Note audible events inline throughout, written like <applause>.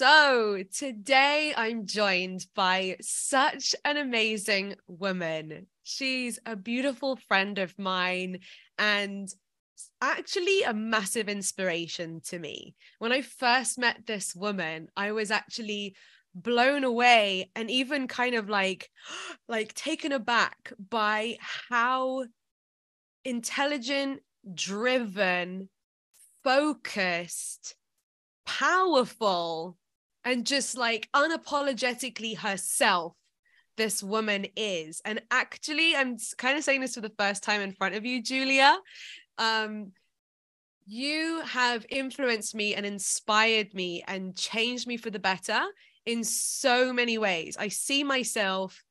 So, today I'm joined by such an amazing woman. She's a beautiful friend of mine and actually a massive inspiration to me. When I first met this woman, I was actually blown away and even kind of like <gasps> like taken aback by how intelligent, driven, focused, powerful, and just like unapologetically herself this woman is. And actually, I'm kind of saying this for the first time in front of you, Giulia. Um, you have influenced me and inspired me and changed me for the better in so many ways. I see myself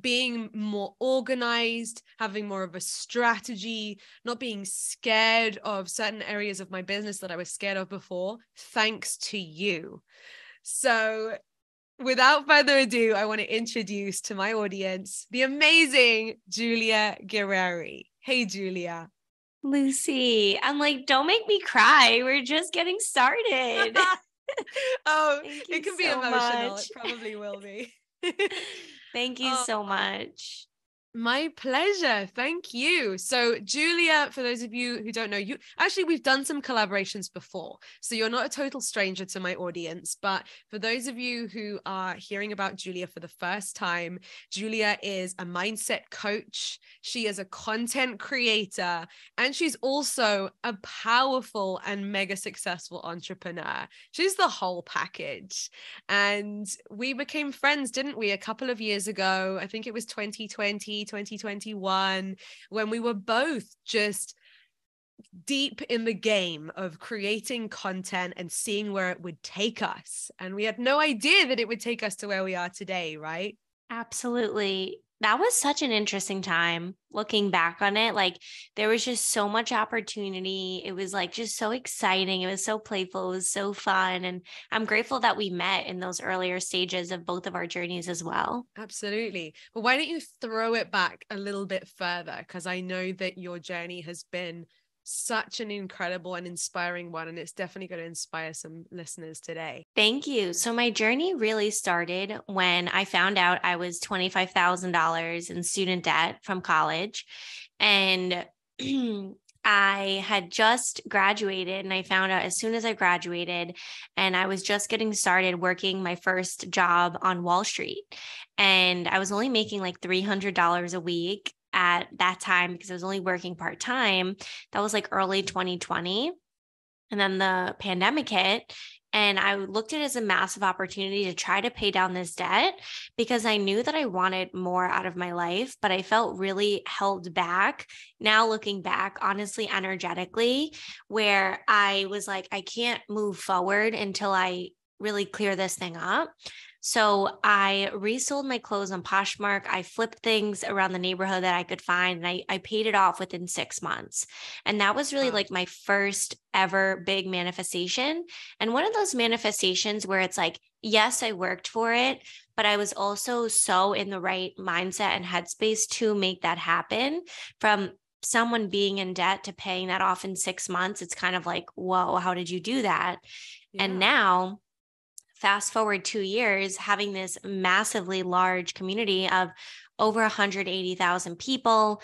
being more organized, having more of a strategy, not being scared of certain areas of my business that I was scared of before, thanks to you. So, without further ado, I want to introduce to my audience the amazing Giulia Guerrieri. Hey, Giulia. Lucie, I'm like, don't make me cry. We're just getting started. <laughs> oh, <laughs> it can be emotional. Much. It probably will be. <laughs> Thank you oh. so much. My pleasure. Thank you. So, Giulia, for those of you who don't know, you actually, we've done some collaborations before. So, you're not a total stranger to my audience. But for those of you who are hearing about Giulia for the first time, Giulia is a mindset coach. She is a content creator, and she's also a powerful and mega successful entrepreneur. She's the whole package. And we became friends, didn't we, a couple of years ago? I think it was 2020. 2021, when we were both just deep in the game of creating content and seeing where it would take us. And we had no idea that it would take us to where we are today, right? Absolutely that was such an interesting time looking back on it. Like there was just so much opportunity. It was like just so exciting. It was so playful. It was so fun. And I'm grateful that we met in those earlier stages of both of our journeys as well. Absolutely. But why don't you throw it back a little bit further? Because I know that your journey has been such an incredible and inspiring one. And it's definitely going to inspire some listeners today. Thank you. So, my journey really started when I found out I was $25,000 in student debt from college. And <clears throat> I had just graduated and I found out as soon as I graduated and I was just getting started working my first job on Wall Street. And I was only making like $300 a week at that time because I was only working part time. That was like early 2020. And then the pandemic hit. And I looked at it as a massive opportunity to try to pay down this debt because I knew that I wanted more out of my life, but I felt really held back. Now, looking back, honestly, energetically, where I was like, I can't move forward until I really clear this thing up. So I resold my clothes on Poshmark. I flipped things around the neighborhood that I could find and I, I paid it off within six months. And that was really wow. like my first ever big manifestation. And one of those manifestations where it's like, yes, I worked for it, but I was also so in the right mindset and headspace to make that happen from someone being in debt to paying that off in six months. It's kind of like, whoa, how did you do that? Yeah. And now fast forward two years, having this massively large community of over 180,000 people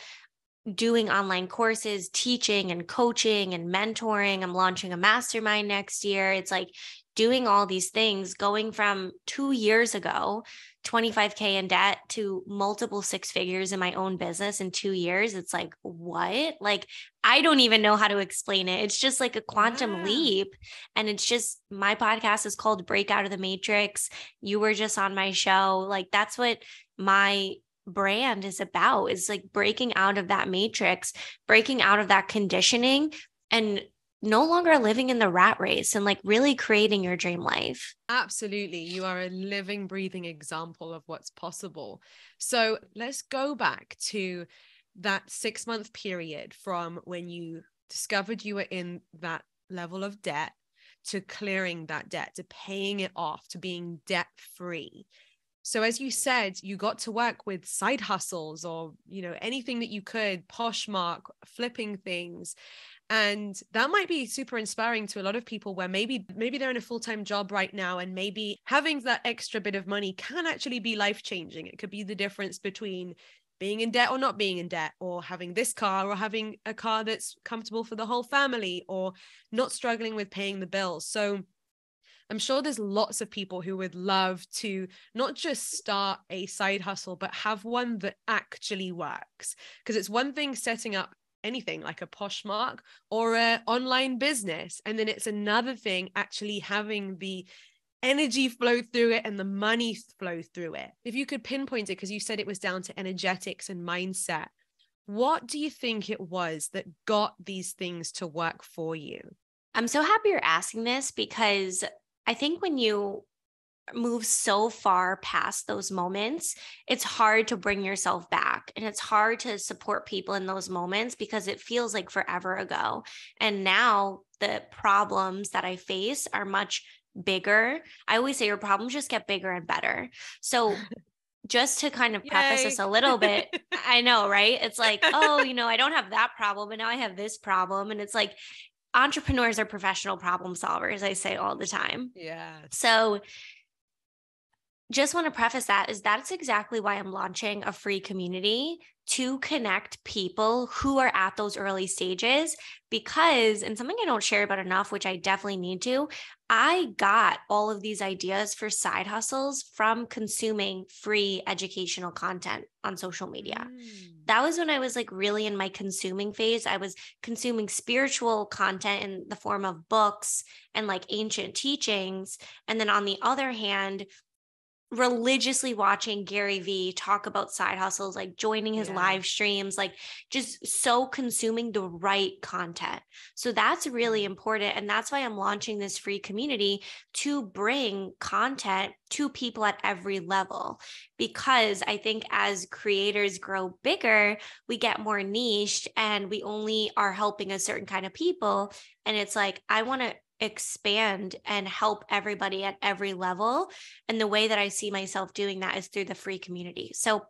doing online courses, teaching and coaching and mentoring. I'm launching a mastermind next year. It's like doing all these things, going from two years ago 25K in debt to multiple six figures in my own business in two years. It's like, what? Like, I don't even know how to explain it. It's just like a quantum yeah. leap. And it's just my podcast is called Break Out of the Matrix. You were just on my show. Like, that's what my brand is about is like breaking out of that matrix, breaking out of that conditioning and no longer living in the rat race and like really creating your dream life. Absolutely. You are a living, breathing example of what's possible. So let's go back to that six month period from when you discovered you were in that level of debt to clearing that debt, to paying it off, to being debt free. So as you said, you got to work with side hustles or, you know, anything that you could, Poshmark, flipping things and that might be super inspiring to a lot of people where maybe maybe they're in a full-time job right now and maybe having that extra bit of money can actually be life changing it could be the difference between being in debt or not being in debt or having this car or having a car that's comfortable for the whole family or not struggling with paying the bills so I'm sure there's lots of people who would love to not just start a side hustle, but have one that actually works. Because it's one thing setting up anything like a Poshmark or a online business. And then it's another thing actually having the energy flow through it and the money flow through it. If you could pinpoint it because you said it was down to energetics and mindset what do you think it was that got these things to work for you? I'm so happy you're asking this because i think when you move so far past those moments, it's hard to bring yourself back and it's hard to support people in those moments because it feels like forever ago. And now the problems that I face are much bigger. I always say your problems just get bigger and better. So <laughs> just to kind of preface this a little bit, <laughs> I know, right? It's like, <laughs> oh, you know, I don't have that problem and now I have this problem. And it's like, entrepreneurs are professional problem solvers, I say all the time. Yeah. So just want to preface that is that's exactly why I'm launching a free community to connect people who are at those early stages because and something I don't share about enough which I definitely need to I got all of these ideas for side hustles from consuming free educational content on social media. Mm. That was when I was like really in my consuming phase. I was consuming spiritual content in the form of books and like ancient teachings and then on the other hand religiously watching Gary Vee talk about side hustles, like joining his yeah. live streams, like just so consuming the right content. So that's really mm-hmm. important. And that's why I'm launching this free community to bring content to people at every level. Because I think as creators grow bigger, we get more niched and we only are helping a certain kind of people. And it's like, I want to expand and help everybody at every level. And the way that I see myself doing that is through the free community. So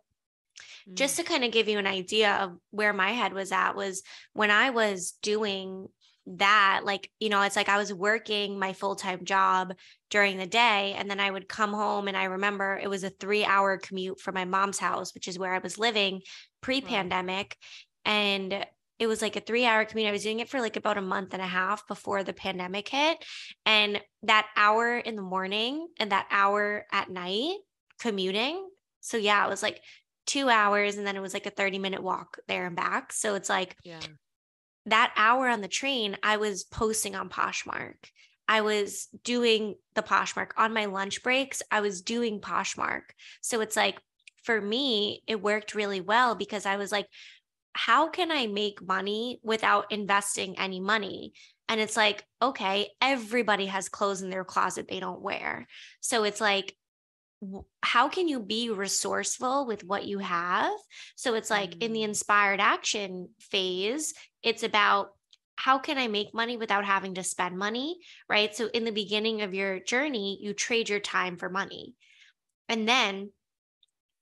just mm. to kind of give you an idea of where my head was at was when I was doing that like you know it's like I was working my full-time job during the day and then I would come home and I remember it was a 3 hour commute from my mom's house which is where I was living pre-pandemic wow. and it was like a three hour commute. I was doing it for like about a month and a half before the pandemic hit. And that hour in the morning and that hour at night commuting. So, yeah, it was like two hours and then it was like a 30 minute walk there and back. So, it's like, yeah. That hour on the train, I was posting on Poshmark. I was doing the Poshmark on my lunch breaks. I was doing Poshmark. So it's like for me, it worked really well because I was like, how can I make money without investing any money? And it's like, okay, everybody has clothes in their closet they don't wear. So it's like, how can you be resourceful with what you have? So it's like in the mm. inspired action phase, it's about how can I make money without having to spend money? Right. So in the beginning of your journey, you trade your time for money. And then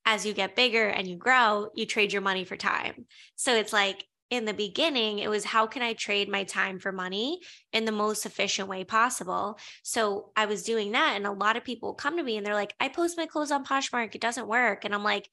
as you get bigger and you grow, you trade your money for time. So it's like in the beginning, it was how can I trade my time for money in the most efficient way possible? So I was doing that. And a lot of people come to me and they're like, I post my clothes on Poshmark, it doesn't work. And I'm like,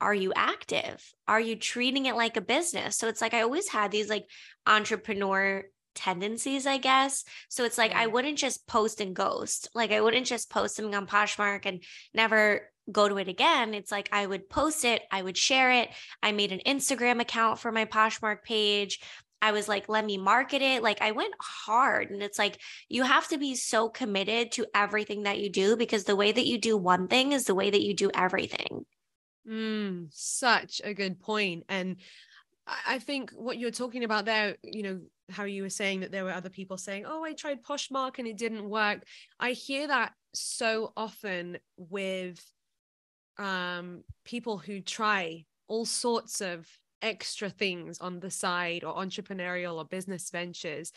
are you active? Are you treating it like a business? So it's like I always had these like entrepreneur tendencies, I guess. So it's like I wouldn't just post and ghost. Like I wouldn't just post something on Poshmark and never go to it again, it's like I would post it, I would share it. I made an Instagram account for my Poshmark page. I was like, let me market it. Like I went hard. And it's like, you have to be so committed to everything that you do because the way that you do one thing is the way that you do everything. Mm, such a good point. And I think what you're talking about there, you know, how you were saying that there were other people saying, oh, I tried Poshmark and it didn't work. I hear that so often with um, people who try all sorts of extra things on the side or entrepreneurial or business ventures.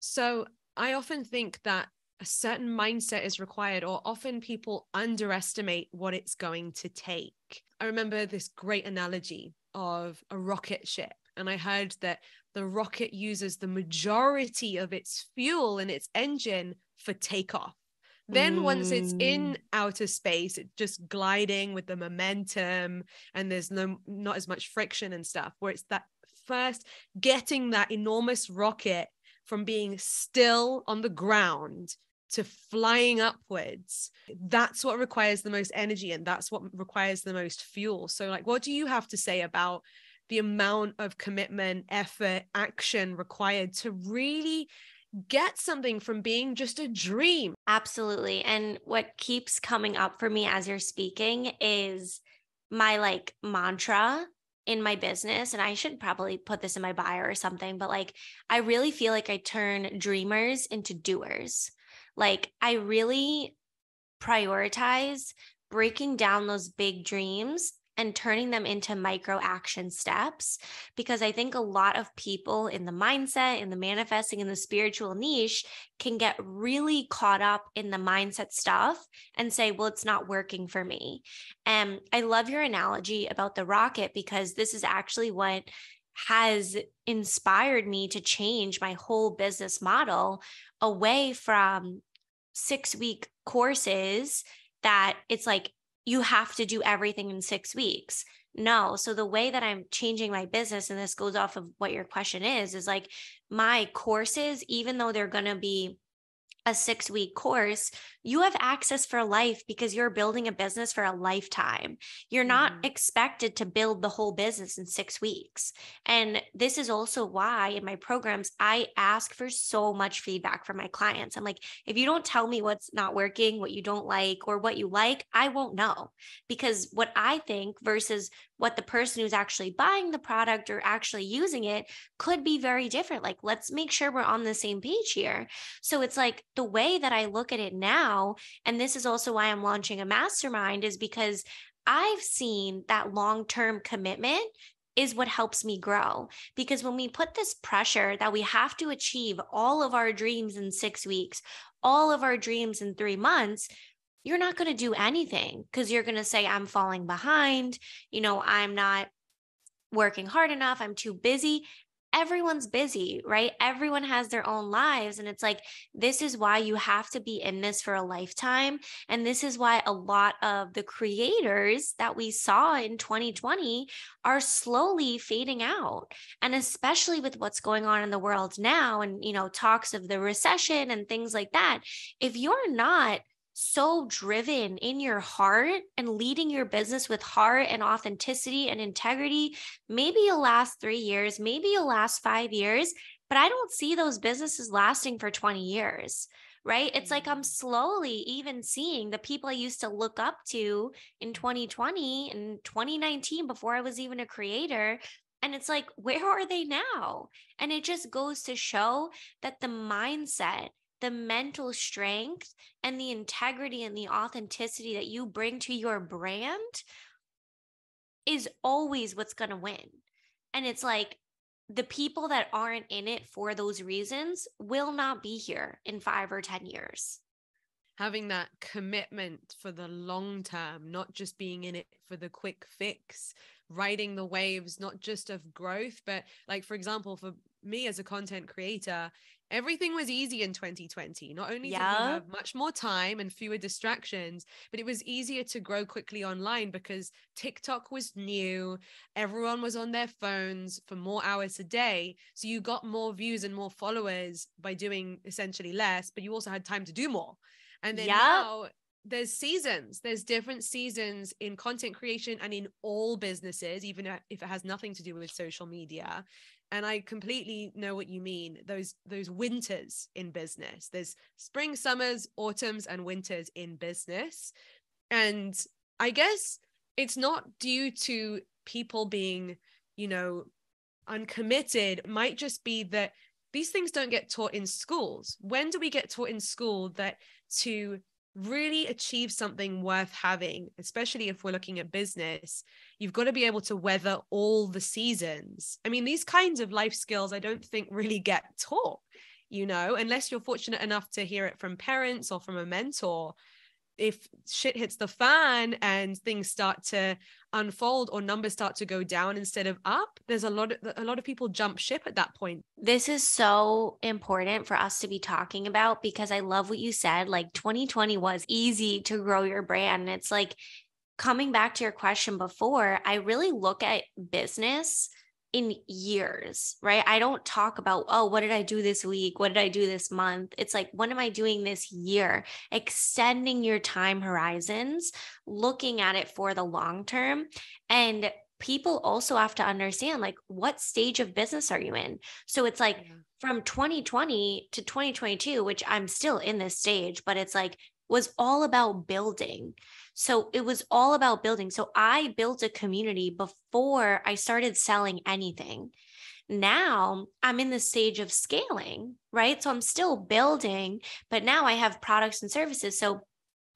So I often think that a certain mindset is required, or often people underestimate what it's going to take. I remember this great analogy of a rocket ship. And I heard that the rocket uses the majority of its fuel and its engine for takeoff. Then mm. once it's in mm. outer space, it's just gliding with the momentum and there's no not as much friction and stuff. Where it's that first getting that enormous rocket from being still on the ground to flying upwards that's what requires the most energy and that's what requires the most fuel so like what do you have to say about the amount of commitment effort action required to really get something from being just a dream. Absolutely. And what keeps coming up for me as you're speaking is my like mantra in my business and I should probably put this in my bio or something but like I really feel like I turn dreamers into doers. Like I really prioritize breaking down those big dreams and turning them into micro action steps because I think a lot of people in the mindset, in the manifesting, in the spiritual niche can get really caught up in the mindset stuff and say, well, it's not working for me. And I love your analogy about the rocket because this is actually what has inspired me to change my whole business model away from six week courses that it's like you have to do everything in six weeks. No. So the way that I'm changing my business, and this goes off of what your question is, is like my courses, even though they're going to be a six week course, you have access for life because you're building a business for a lifetime. You're not mm-hmm. expected to build the whole business in six weeks. And this is also why in my programs, I ask for so much feedback from my clients. I'm like, if you don't tell me what's not working, what you don't like, or what you like, I won't know because what I think versus what the person who's actually buying the product or actually using it could be very different. Like, let's make sure we're on the same page here. So it's like the way that I look at it now, and this is also why I'm launching a mastermind, is because I've seen that long term commitment is what helps me grow. Because when we put this pressure that we have to achieve all of our dreams in six weeks, all of our dreams in three months, you're not going to do anything because you're going to say, I'm falling behind. You know, I'm not working hard enough. I'm too busy. Everyone's busy, right? Everyone has their own lives. And it's like, this is why you have to be in this for a lifetime. And this is why a lot of the creators that we saw in 2020 are slowly fading out. And especially with what's going on in the world now and, you know, talks of the recession and things like that. If you're not so driven in your heart and leading your business with heart and authenticity and integrity, maybe you'll last three years, maybe you'll last five years, but I don't see those businesses lasting for 20 years. Right. It's like I'm mm. slowly even seeing the people I used to look up to in 2020 and 2019 before I was even a creator. And it's like, where are they now? And it just goes to show that the mindset the mental strength and the integrity and the authenticity that you bring to your brand is always what's going to win. And it's like the people that aren't in it for those reasons will not be here in five or 10 years. Having that commitment for the long term, not just being in it for the quick fix, riding the waves, not just of growth, but like, for example, for me as a content creator, everything was easy in 2020. Not only yeah. did we have much more time and fewer distractions, but it was easier to grow quickly online because TikTok was new. Everyone was on their phones for more hours a day. So you got more views and more followers by doing essentially less, but you also had time to do more. And then now there's seasons there's different seasons in content creation and in all businesses even if it has nothing to do with social media and i completely know what you mean those those winters in business. There's spring summers autumns and winters in business. And i guess it's not due to people being you know uncommitted. It might just be that these things don't get taught in schools. When do we get taught in school that to really achieve something worth having, especially if we're looking at business, you've got to be able to weather all the seasons. I mean, these kinds of life skills, I don't think really get taught, you know, unless you're fortunate enough to hear it from parents or from a mentor. If shit hits the fan and things start to unfold or numbers start to go down instead of up there's a lot of a lot of people jump ship at that point. This is so important for us to be talking about because i love what you said like 2020 was easy to grow your brand. And it's like coming back to your question before i really look at business in years, right? I don't talk about, oh, what did I do this week? What did I do this month? It's like, what am I doing this year? Extending your time horizons, looking at it for the long term. And people also have to understand, like, what stage of business are you in? So it's like yeah. from 2020 to 2022, which I'm still in this stage, but it's like, was all about building. So it was all about building. So I built a community before I started selling anything. Now I'm in the stage of scaling, right? So I'm still building, but now I have products and services. So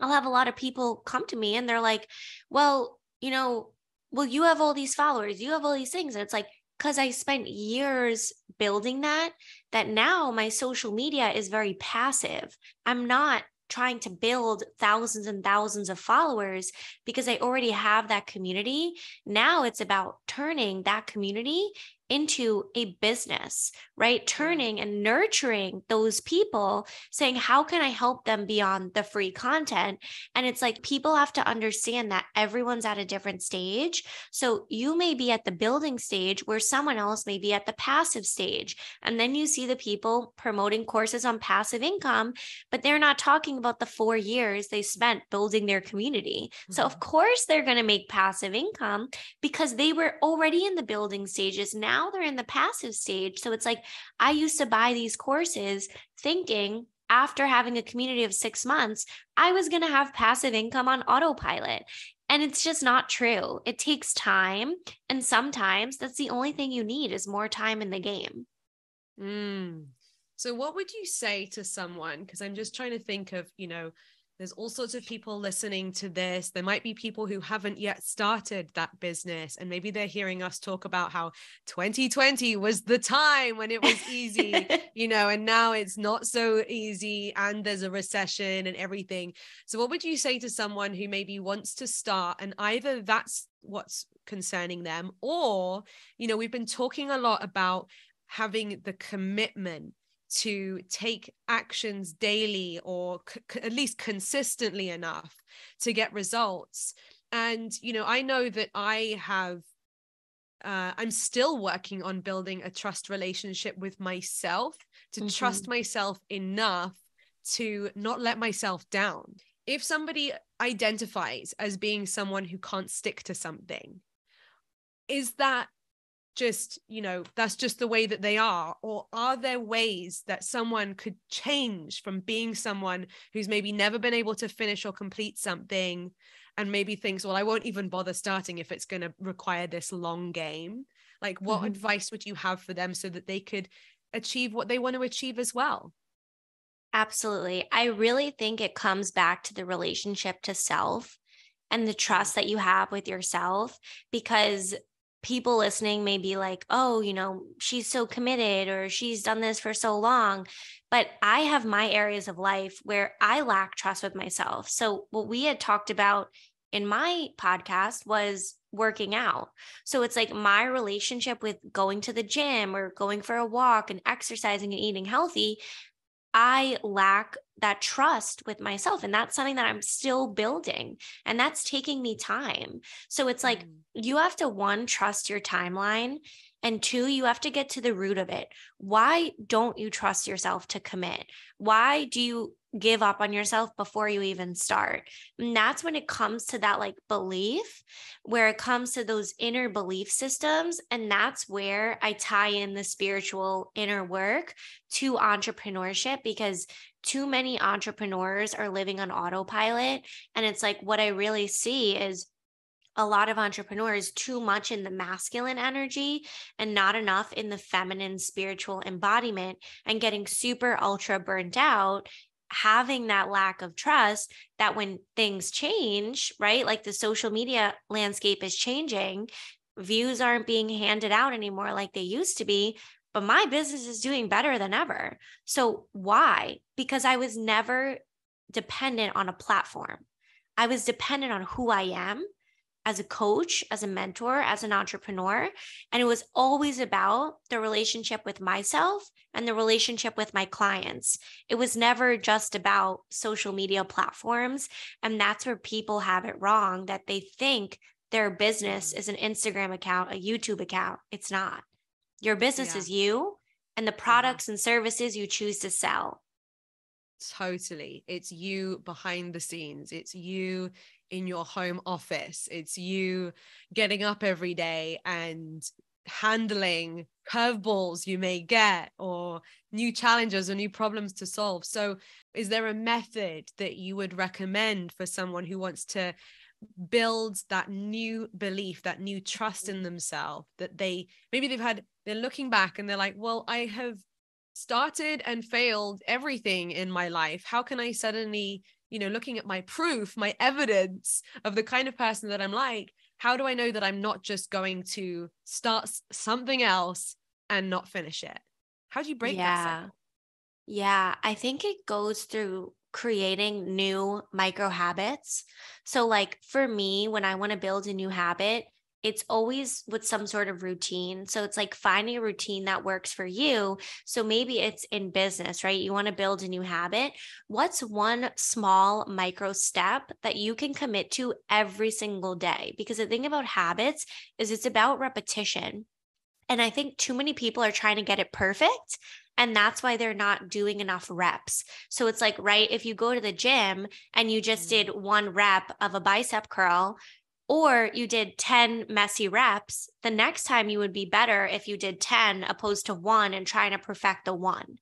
I'll have a lot of people come to me and they're like, well, you know, well, you have all these followers, you have all these things. And it's like, because I spent years building that, that now my social media is very passive. I'm not trying to build thousands and thousands of followers because I already have that community. Now it's about turning that community into a business, right? Turning and nurturing those people, saying, How can I help them beyond the free content? And it's like people have to understand that everyone's at a different stage. So you may be at the building stage where someone else may be at the passive stage. And then you see the people promoting courses on passive income, but they're not talking about the four years they spent building their community. Mm-hmm. So, of mm-hmm. course, they're going to make passive income because they were already in the building stages. Now now they're in the passive stage. So it's like I used to buy these courses thinking after having a community of six months, I was going to have passive income on autopilot. And it's just not true. It takes time. And sometimes that's the only thing you need is more time in the game. Mm. So, what would you say to someone? Because I'm just trying to think of, you know, there's all sorts of people listening to this. There might be people who haven't yet started that business, and maybe they're hearing us talk about how 2020 was the time when it was easy, <laughs> you know, and now it's not so easy, and there's a recession and everything. So, what would you say to someone who maybe wants to start, and either that's what's concerning them, or, you know, we've been talking a lot about having the commitment to take actions daily or c- at least consistently enough to get results and you know i know that i have uh, i'm still working on building a trust relationship with myself to mm-hmm. trust myself enough to not let myself down if somebody identifies as being someone who can't stick to something is that just you know that's just the way that they are? Or are there ways that someone could change from being someone who's maybe never been able to finish or complete something and maybe thinks well i won't even bother starting if it's going to require this long game. Like what mm-hmm. advice would you have for them so that they could achieve what they want to achieve as well? Absolutely. I really think it comes back to the relationship to self and the trust that you have with yourself because people listening may be like, oh, you know, she's so committed or she's done this for so long. But I have my areas of life where I lack trust with myself. So, what we had talked about in my podcast was working out. So, it's like my relationship with going to the gym or going for a walk and exercising and eating healthy. I lack that trust with myself. And that's something that I'm still building. And that's taking me time. So it's like mm. you have to one, trust your timeline. And two, you have to get to the root of it. Why don't you trust yourself to commit? Why do you give up on yourself before you even start. And that's when it comes to that like belief, where it comes to those inner belief systems. And that's where I tie in the spiritual inner work to entrepreneurship because too many entrepreneurs are living on autopilot. And it's like what I really see is a lot of entrepreneurs too much in the masculine energy and not enough in the feminine spiritual embodiment and getting super ultra burnt out having that lack of trust that when things change, right? Like the social media landscape is changing, views aren't being handed out anymore like they used to be, but my business is doing better than ever. So why? Because I was never dependent on a platform. I was dependent on who I am as a coach, as a mentor, as an entrepreneur. And it was always about the relationship with myself and the relationship with my clients. It was never just about social media platforms. And that's where people have it wrong that they think their business mm. is an Instagram account, a YouTube account. It's not. Your business yeah. is you and the mm-hmm. products mm-hmm. and services you choose to sell. Totally. It's you behind the scenes. It's you in your home office. It's you getting up every day and handling curveballs you may get or new challenges or new problems to solve. So, is there a method that you would recommend for someone who wants to build that new belief, that new trust in mm-hmm. themselves that they maybe they've had, they're looking back and they're like, well, I have started and failed everything in my life. How can I suddenly you know looking at my proof my evidence of the kind of person that i'm like how do i know that i'm not just going to start something else and not finish it? How do you break yeah. that cycle? Yeah i think it goes through creating new micro habits. So like for me when i want to build a new habit it's always with some sort of routine. So it's like finding a routine that works for you. So maybe it's in business, right? You want to build a new habit. What's one small micro step that you can commit to every single day? Because the thing about habits is it's about repetition. And I think too many people are trying to get it perfect. And that's why they're not doing enough reps. So it's like, right, if you go to the gym and you just mm-hmm. did one rep of a bicep curl, or you did 10 messy reps, the next time you would be better if you did 10 opposed to one and trying to perfect the one.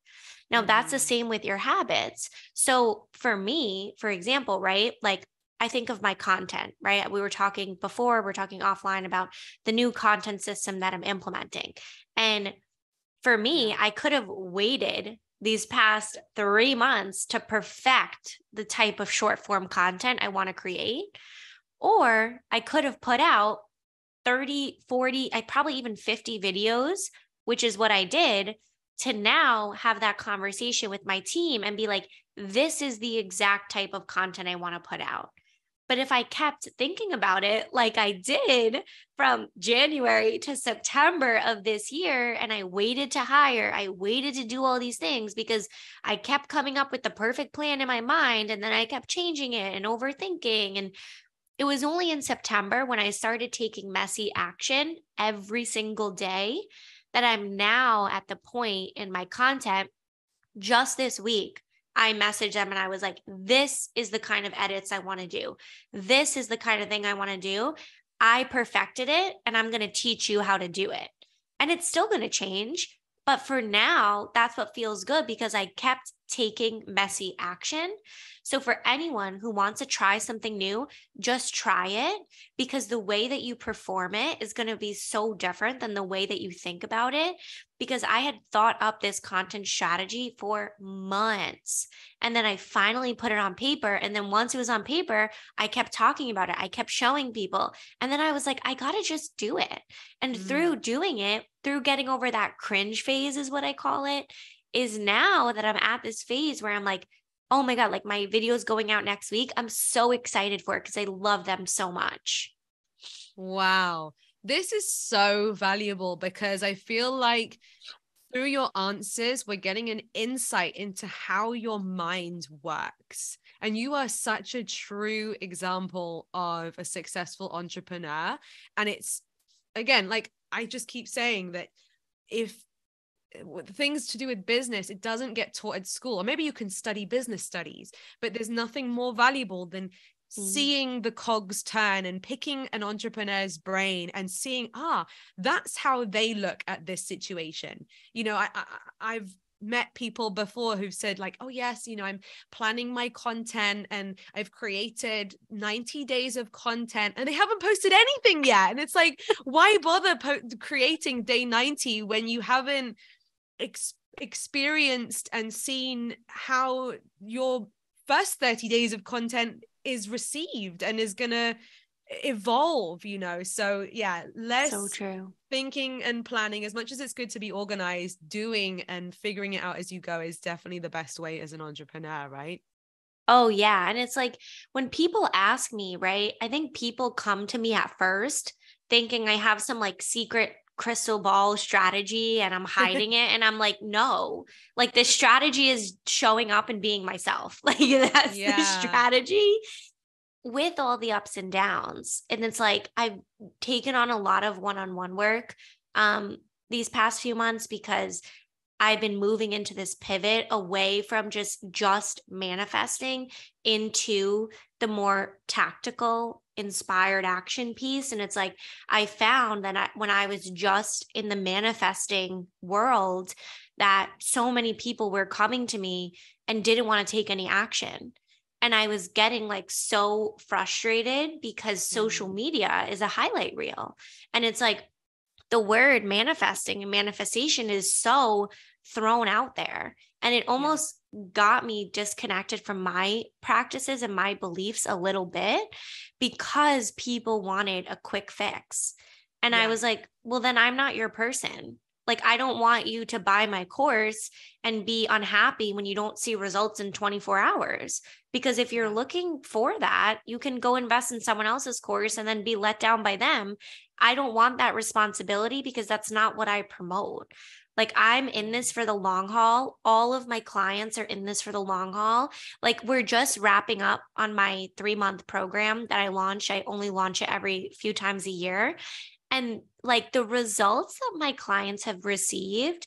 Now, mm-hmm. that's the mm. same with your habits. So, for me, for example, right, like I think of my content, right? We were talking before, we're talking offline about the new content system that I'm implementing. And for me, I could have waited these past three months to perfect the type of short form content I want to create. Or I could have put out 30, 40, I probably even 50 videos, which is what I did to now have that conversation with my team and be like, this is the exact type of content I want to put out. But if I kept thinking about it like I did from January to September of this year, and I waited to hire, I waited to do all these things because I kept coming up with the perfect plan in my mind. And then I kept changing it and overthinking and it was only in September when I started taking messy action every single day that I'm now at the point in my content just this week. I messaged them and I was like, this is the kind of edits I want to do. This is the kind of thing I want to do. I perfected it and I'm going to teach you how to do it. And it's still going to change. But for now, that's what feels good because I kept taking messy action. So, for anyone who wants to try something new, just try it because the way that you perform it is going to be so different than the way that you think about it. Because I had thought up this content strategy for months and then I finally put it on paper. And then once it was on paper, I kept talking about it, I kept showing people. And then I was like, I got to just do it. And mm. through doing it, through getting over that cringe phase, is what I call it, is now that I'm at this phase where I'm like, oh my God, like my videos going out next week. I'm so excited for it because I love them so much. Wow. This is so valuable because I feel like through your answers, we're getting an insight into how your mind works. And you are such a true example of a successful entrepreneur. And it's, again, like I just keep saying that if things to do with business it doesn't get taught at school or maybe you can study business studies but there's nothing more valuable than mm. seeing the cogs turn and picking an entrepreneur's brain and seeing ah that's how they look at this situation you know I, I i've met people before who've said like oh yes you know i'm planning my content and i've created 90 days of content and they haven't posted anything yet and it's like why bother po- creating day 90 when you haven't ex- experienced and seen how your first 30 days of content is received and is going to evolve you know so yeah less so true thinking and planning as much as it's good to be organized doing and figuring it out as you go is definitely the best way as an entrepreneur right Oh, yeah. And it's like when people ask me, right? I think people come to me at first thinking I have some like secret crystal ball strategy and I'm hiding it. And I'm like, no, like the strategy is showing up and being myself. <laughs> Like that's yeah. the strategy with all the ups and downs. And it's like I've taken on a lot of one-on-one work um these past few months because I've been moving into this pivot away from just just manifesting into the more tactical inspired action piece and it's like I found that I, when I was just in the manifesting world that so many people were coming to me and didn't want to take any action and I was getting like so frustrated because social mm. media is a highlight reel and it's like the word manifesting and manifestation is so thrown out there. And it almost got me disconnected from my practices and my beliefs a little bit because people wanted a quick fix. And yeah. I was like, well, then I'm not your person. Like, I don't want you to buy my course and be unhappy when you don't see results in 24 hours. Because if you're looking for that, you can go invest in someone else's course and then be let down by them. I don't want that responsibility because that's not what I promote. Like I'm in this mm. for the long haul. All of my clients are in this for the long haul. Like we're just wrapping up on my 3-month program that I launch. I only launch it every few times a year. And like the results that my clients have received,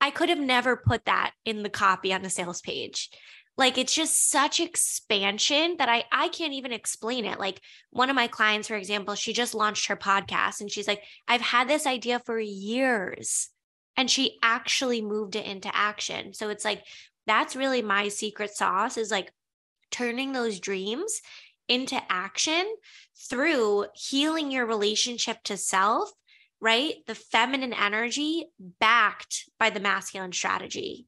I could have never put that in the copy on the sales page like it's just such expansion that I I can't even explain it. Like one of my clients for example, she just launched her podcast and she's like, "I've had this idea for years." And she actually moved it into action. So it's like that's really my secret sauce is like turning those dreams into action through healing your relationship to self, right? The feminine energy backed by the masculine strategy.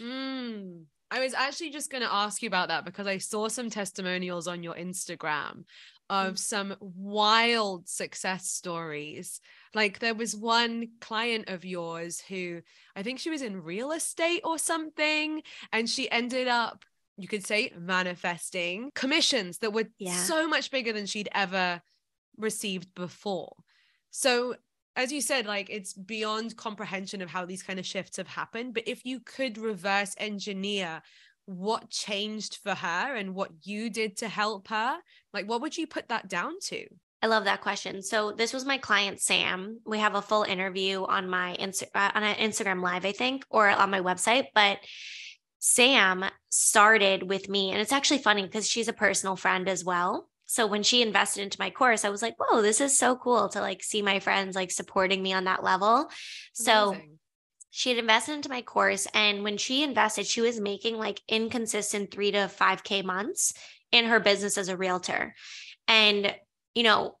Mm, I was actually just going to ask you about that because I saw some testimonials on your Instagram of mm. some wild success stories. Like there was one client of yours who I think she was in real estate or something, and she ended up you could say manifesting commissions that were yeah. so much bigger than she'd ever received before. So as you said like it's beyond comprehension of how these kind of shifts have happened but if you could reverse engineer what changed for her and what you did to help her like what would you put that down to I love that question. So this was my client Sam. We have a full interview on my Insta- uh, on an Instagram live, I think, or on my website. But Sam started with me, and it's actually funny because she's a personal friend as well. So when she invested into my course, I was like, whoa, this is so cool to like see my friends like supporting me on that level. Amazing. So she had invested into my course. And when she invested, she was making like inconsistent three to 5K months in her business as a realtor. And you know,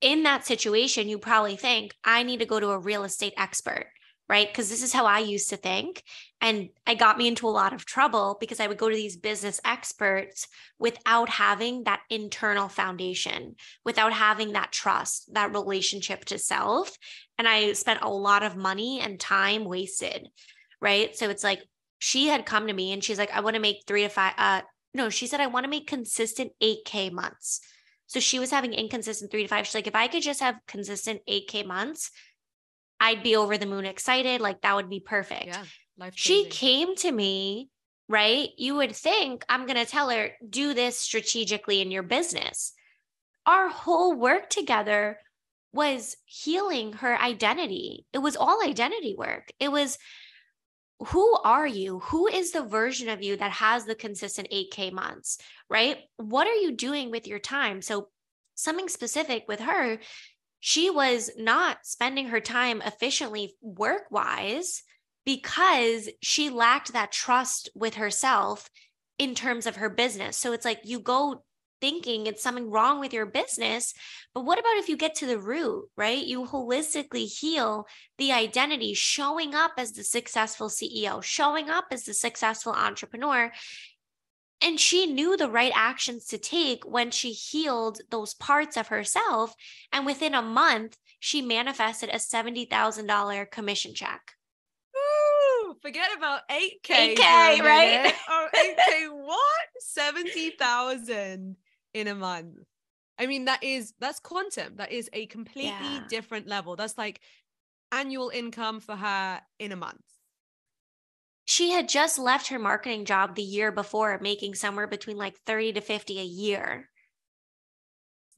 in that situation, you probably think, I need to go to a real estate expert, right? Because this is how I used to think. And I got me into a lot of trouble because I would go to these business experts without having that internal foundation, without having that trust, that relationship to self. And I spent a lot of money and time wasted, right? So it's like she had come to me and she's like, I want to make three to five, uh, no, she said, I want to make consistent 8K months. So she was having inconsistent three to five. She's like, if I could just have consistent 8K months, I'd be over the moon excited. Like that would be perfect. Yeah, she came to me, right? You would think I'm going to tell her, do this strategically in your business. Our whole work together was healing her identity. It was all identity work. It was who are you? Who is the version of you that has the consistent 8K months, right? What are you doing with your time? So, something specific with her, she was not spending her time efficiently work wise because she lacked that trust with herself in terms of her business. So, it's like you go thinking it's something wrong with your business. But what about if you get to the root, right? You holistically heal the identity, showing up as the successful CEO, showing up as the successful entrepreneur. And she knew the right actions to take when she healed those parts of herself. And within a month, she manifested a $70,000 commission check. Ooh, forget about 8K. 8K, right? <laughs> Oh, 8K, what? 70,000 in a month. I mean, that is that's quantum. That is a completely Yeah. different level. That's like annual income for her in a month. She had just left her marketing job the year before, making somewhere between like 30 to 50 a year.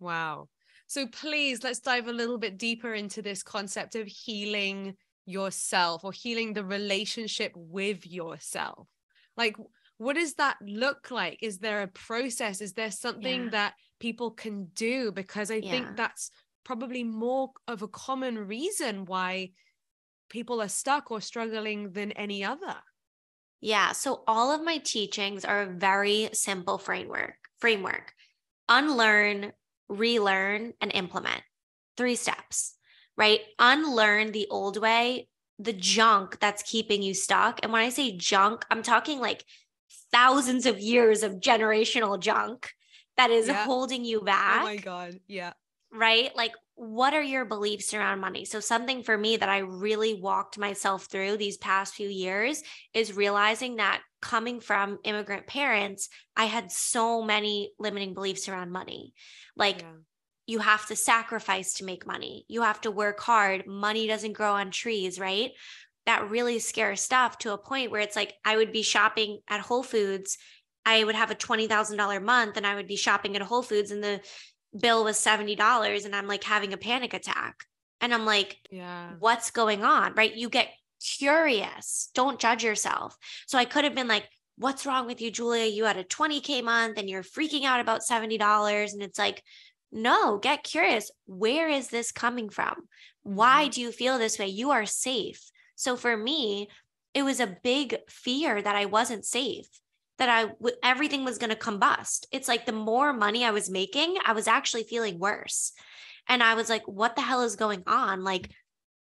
Wow. So please let's dive a little bit deeper into this concept of healing yourself or healing the relationship with yourself. Like what does that look like? Is there a process? Is there something Yeah. that people can do because I Yeah. think that's probably more of a common reason why people are stuck or struggling than any other. Yeah. So all of my teachings are a very simple framework. Framework. Unlearn, relearn, and implement. Three steps, right? Unlearn the old way, the junk that's keeping you stuck. And when I say junk, I'm talking like thousands of years of generational junk that is Yeah. holding you back Oh my god. Yeah. right? Like, what are your beliefs around money? So, something for me that I really walked myself through these past few years is realizing that coming from immigrant parents, I had so many limiting beliefs around money. Like, yeah. you have to sacrifice to make money, you have to work hard, money doesn't grow on trees, right? That really scarce stuff to a point where it's like I would be shopping at Whole Foods. I would have a $20,000 month and I would be shopping at Whole Foods and the bill was $70 and I'm like having a panic attack. And I'm like, Yeah. what's going on? Right. You get curious. Don't judge yourself. So I could have been like, what's wrong with you, Giulia? You had a 20K month and you're freaking out about $70. And it's like, no, get curious. Where is this coming from? Why Mhm. do you feel this way? You are safe. So for me, it was a big fear that I wasn't safe, that I w- everything was going to combust. It's like the more money I was making, I was actually feeling worse. And I was like, what the hell is going on? Like,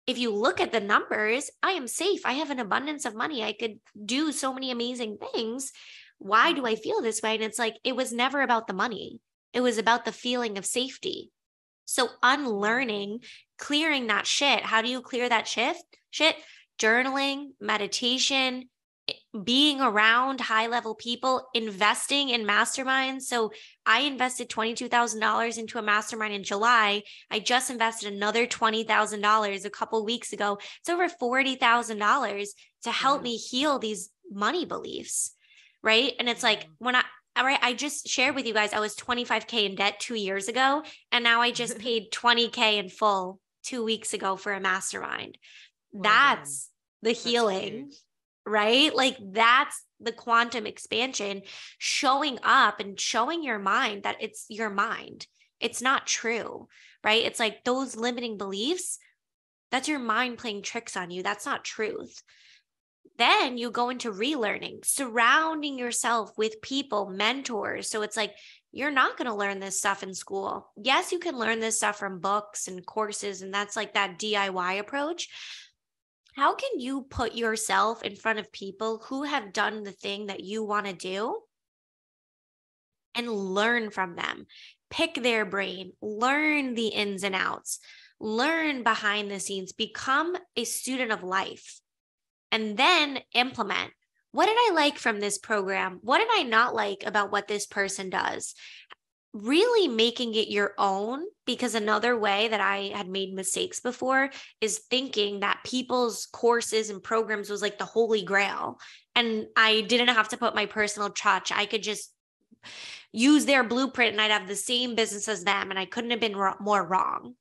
if you look at the numbers, I am safe. I have an abundance of money. I could do so many amazing things. Why do I mm-hmm. feel this way? And it's like, it was never about the money, it was about the feeling of safety. So, unlearning, clearing that shit. How do you clear that shift? Shit, journaling, meditation, being around high level people, investing in masterminds. So, I invested $22,000 into a mastermind in July. I just invested another $20,000 a couple weeks ago. It's over $40,000 to help Yeah. me heal these money beliefs. Right. And it's like when I, all right, I just shared with you guys, I was 25K in debt two years ago. And now I just <laughs> paid 20K in full two weeks ago for a mastermind. Well that's the healing huge. Right? Like that's the quantum expansion showing up and showing your mind that it's your mind. It's not true, right? It's like those limiting beliefs, that's your mind playing tricks on you. That's not truth. Then you go into relearning, surrounding yourself with people, mentors. So it's like, you're not going to learn this stuff in school. Yes, you can learn this stuff from books and courses, and that's like that DIY approach how can you put yourself in front of people who have done the thing that you want to do and learn from them? Pick their brain, learn the ins and outs, learn behind the scenes, become a student of life, and then implement. What did I like from this program? What did I not like about what this person does? Really making it your own because another way that I had made mistakes before is thinking that people's courses and programs was like the holy grail and I didn't have to put my personal touch. I could just use their blueprint and I'd have the same business as them and I couldn't have been ro- more wrong.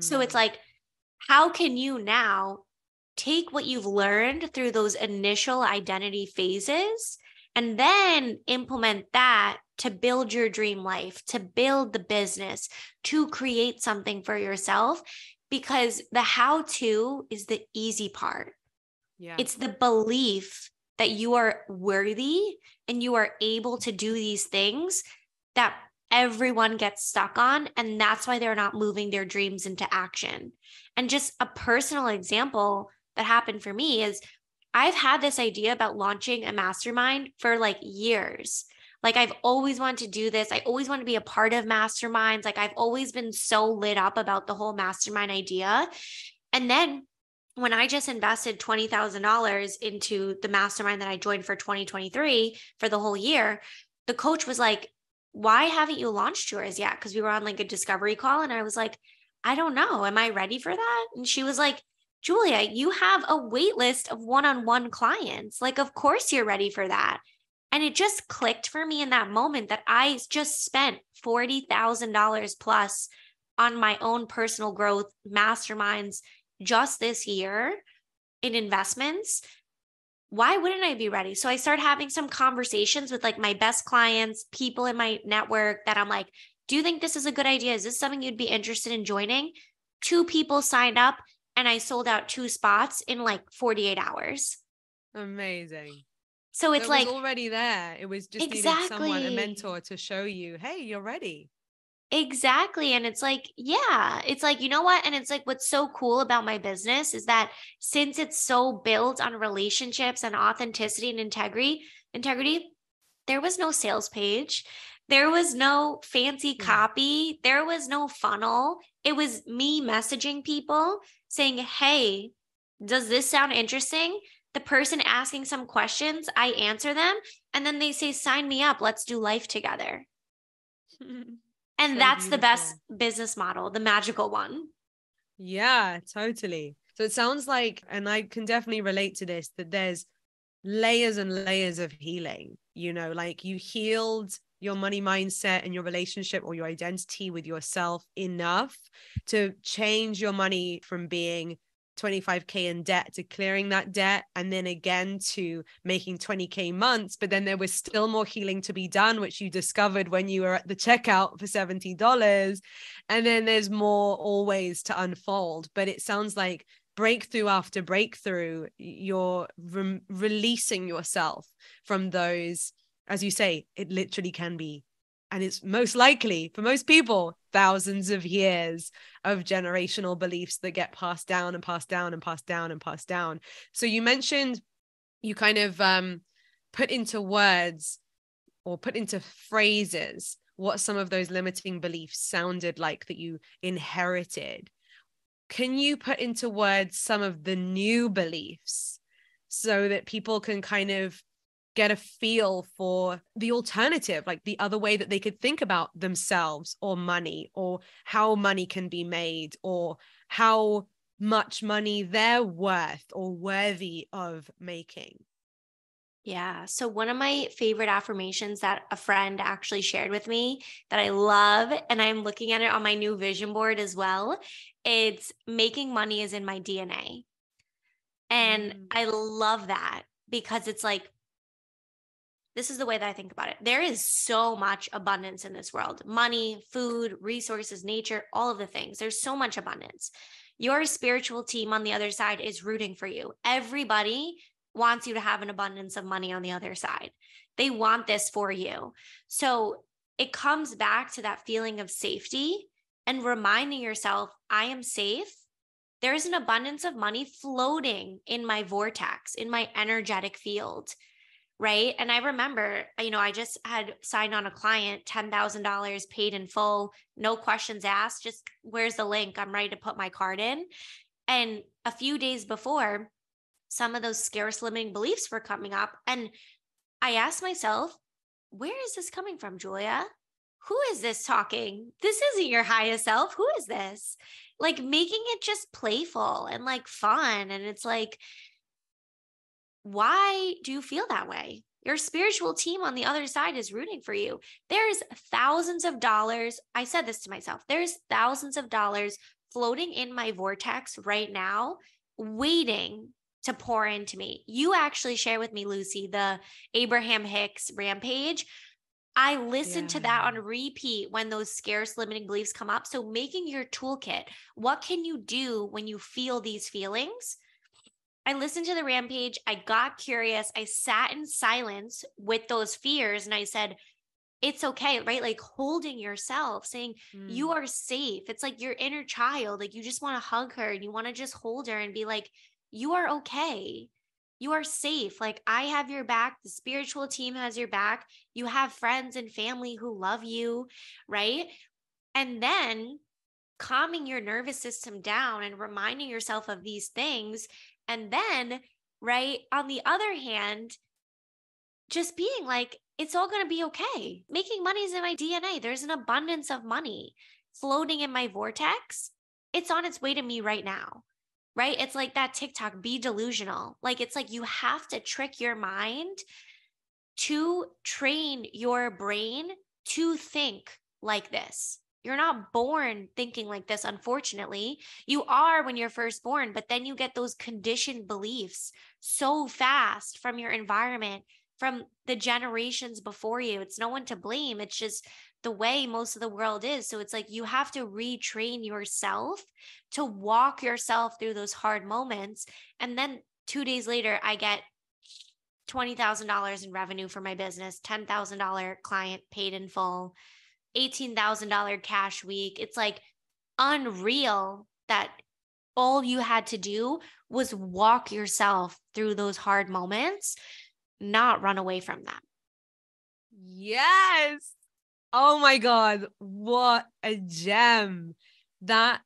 So it's Mm. like how can you now take what you've learned through those initial identity phases and then implement that to build your dream life, to build the business, to create something for yourself. Because the how to is the easy part. yeah. It's the belief that you are worthy and you are able to do these things that everyone gets stuck on. And that's why they're not moving their dreams into action. And just a personal example that happened for me is I've had this idea about launching a mastermind for like years. Like I've always wanted to do this. I always want to be a part of masterminds. Like I've always been so lit up about the whole mastermind idea. And then when I just invested $20,000 into the mastermind that I joined for 2023 for the whole year, the coach was like, Why haven't you launched yours yet? Because we were on like a discovery call. And I was like, I don't know. Am I ready for that? And she was like, Giulia, you have a wait list of one on one clients. Like, of course you're ready for that. And it just clicked for me in that moment that I just spent $40,000 plus on my own personal growth masterminds just this year in investments, why wouldn't I be ready? So I started having some conversations with like my best clients, people in my network that I'm like, do you think this is a good idea? Is this something you'd be interested in joining? Two people signed up and I sold out two spots in like 48 hours. Amazing. So it's so it like already there. It was just exactly. someone, a mentor to show you, hey, you're ready. Exactly. And it's like, yeah, it's like, you know what? And it's like, what's so cool about my business is that since it's so built on relationships and authenticity and integrity, integrity, there was no sales page. There was no fancy copy. There was no funnel. It was me messaging people saying, Hey, does this sound interesting? The person asking some questions, I answer them. And then they say, Sign me up. Let's do life together. <laughs> And so that's beautiful. the best business model, the magical one. Yeah, totally. So it sounds like, and I can definitely relate to this, that there's layers and layers of healing. You know, like you healed your money mindset and your relationship or your identity with yourself enough to change your money from being 25k in debt to clearing that debt and then again to making 20k months but then there was still more healing to be done which you discovered when you were at the checkout for $70 and then there's more always to unfold but it sounds like breakthrough after breakthrough you're re- releasing yourself from those as you say it literally can be and it's most likely for most people thousands of years of generational beliefs that get passed down and passed down and passed down and passed down. So you mentioned you kind of um, put into words or put into phrases what some of those limiting beliefs sounded like that you inherited. Can you put into words some of the new beliefs so that people can kind of get a feel for the alternative, like the other way that they could think about themselves or money or how money can be made or how much money they're worth or worthy of making. Yeah. So, one of my favorite affirmations that a friend actually shared with me that I love, and I'm looking at it on my new vision board as well, it's making money is in my DNA. And mm. I love that because it's like this is the way that I think about it. There is so much abundance in this world money, food, resources, nature, all of the things. There's so much abundance. Your spiritual team on the other side is rooting for you. Everybody wants you to have an abundance of money on the other side. They want this for you. So it comes back to that feeling of safety and reminding yourself, I am safe. There's an abundance of money floating in my vortex, in my energetic field right? And I remember, uh, you know, I just had signed on a client, $10,000 paid in full, no questions asked, just where's the link? I'm ready to put my card in. And a few days before, some of those scarce limiting beliefs were coming up. And I asked myself, where is this coming from, Giulia? Who is this talking? This isn't your highest self. Who is this? Like making it just playful and like fun. And it's like, why do you feel that way? Your spiritual team on the other side is rooting for you. There's thousands of dollars. I said this to myself. There's thousands of dollars floating in my vortex right now, waiting to pour into me. You actually share with me, Lucie, the Abraham Hicks rampage. I listen yeah. to that on repeat when those scarce limiting beliefs come up. So, making your toolkit, what can you do when you feel these feelings? I listened to the rampage. I got curious. I sat in silence with those fears and I said, it's okay, right? Like holding yourself, saying mm. you are safe. It's like your inner child. Like you just want to hug her and you want to just hold her and be like, you are okay. You are safe. Like I have your back. The spiritual team has your back. You have friends and family who love you, right? And then calming your nervous system down and reminding yourself of these things. And then, right, on the other hand, just being like, it's all going to be okay. Making money is in my DNA. There's an abundance of money floating in my vortex. It's on its way to me right now. Right? It's like that TikTok, be delusional. Like, it's like you have to trick your mind to train your brain to think like this. You're not born thinking like this, unfortunately. You are when you're first born, but then you get those conditioned beliefs so fast from your environment, from the generations before you. It's no one to blame. It's just the way most of the world is. So it's like you have to retrain yourself to walk yourself through those hard moments. And then two days later, I get $20,000 in revenue for my business, $10,000 client paid in full, $18,000 cash week. It's like unreal that all you had to do was walk yourself through those hard moments, not run away from them. Yes. Oh my God. What a gem. That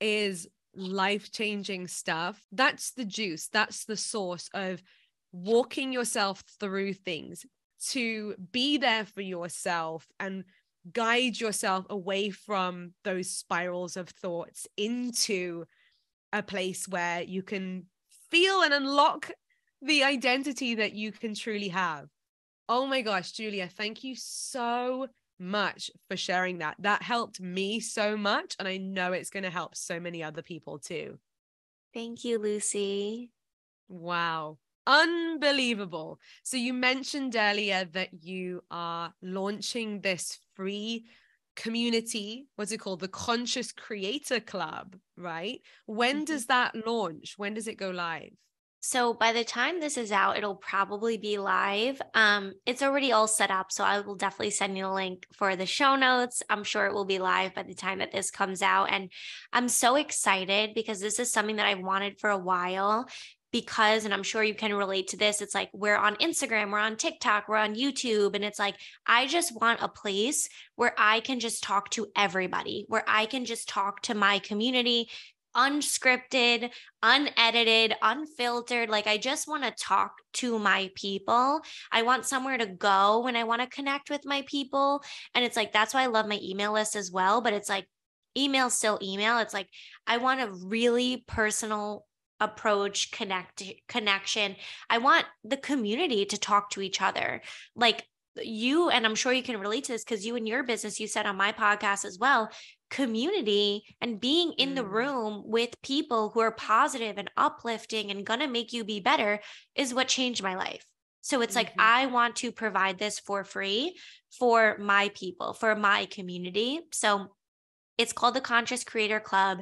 is life changing stuff. That's the juice. That's the source of walking yourself through things to be there for yourself and guide yourself away from those spirals of thoughts into a place where you can feel and unlock the identity that you can truly have. Oh my gosh, Giulia, thank you so much for sharing that. That helped me so much. And I know it's going to help so many other people too. Thank you, Lucie. Wow unbelievable. So you mentioned earlier that you are launching this free community what's it called? The conscious creator club right? When mm-hmm. does that launch? When does it go live? So by the time this is out it'll probably be live. Um it's already all set up so i will definitely send you a link for the show notes. I'm sure it will be live by the time that this comes out and i'm so excited because this is something that i've wanted for a while because and i'm sure you can relate to this it's like we're on instagram we're on tiktok we're on youtube and it's like i just want a place where i can just talk to everybody where i can just talk to my community unscripted unedited unfiltered like i just want to talk to my people. I want somewhere to go when i want to connect with my people and it's like that's why i love my email list as well but it's like email still email it's like i want a really personal approach connect connection i want the community to talk to each other like you and i'm sure you can relate to this because you and your business you said on my podcast as well community and being in mm. the room with people who are positive and uplifting and gonna make you be better is what changed my life so it's mm-hmm. like i want to provide this for free for my people for my community so it's called the Conscious Creator Club.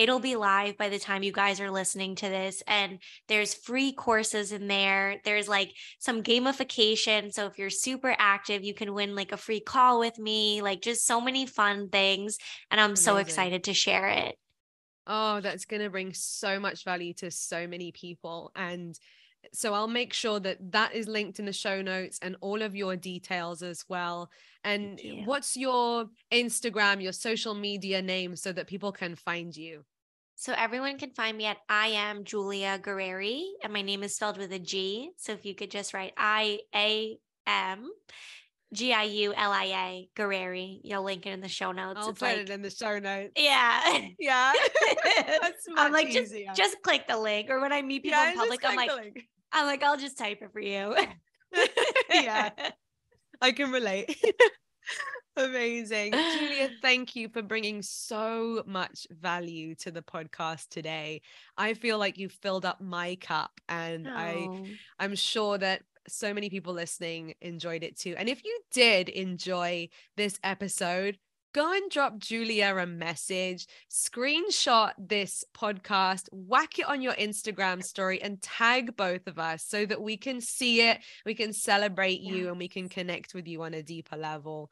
It'll be live by the time you guys are listening to this. And there's free courses in there. There's like some gamification. So if you're super active, you can win like a free call with me, like just so many fun things. And I'm Amazing. so excited to share it. Oh, that's going to bring so much value to so many people. And so I'll make sure that that is linked in the show notes and all of your details as well. And what's your Instagram, your social media name so that people can find you? So everyone can find me at I am Giulia Guerrieri, and my name is spelled with a G. So if you could just write I A M G I U L I A Guerrieri, you'll link it in the show notes. I'll it's put like, it in the show notes. Yeah, yeah. <laughs> <laughs> That's much I'm like easier. just just click the link, or when I meet people yeah, in public, I'm like I'm like I'll just type it for you. <laughs> yeah, I can relate. Amazing. Giulia, <laughs> thank you for bringing so much value to the podcast today. I feel like you filled up my cup and oh. I I'm sure that so many people listening enjoyed it too. And if you did enjoy this episode, go and drop Giulia a message, screenshot this podcast, whack it on your Instagram story, and tag both of us so that we can see it, we can celebrate you, and we can connect with you on a deeper level.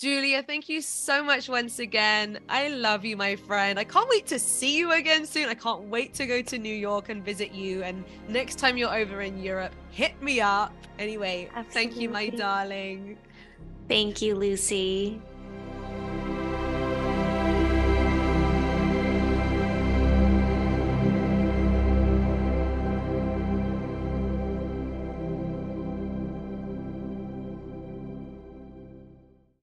Giulia, thank you so much once again. I love you, my friend. I can't wait to see you again soon. I can't wait to go to New York and visit you. And next time you're over in Europe, hit me up. Anyway, Absolutely. thank you, my darling. Thank you, Lucie.